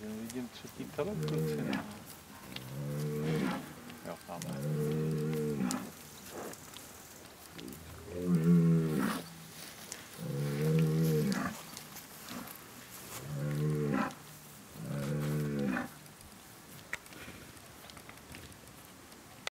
Že nevidím třetí telekruci.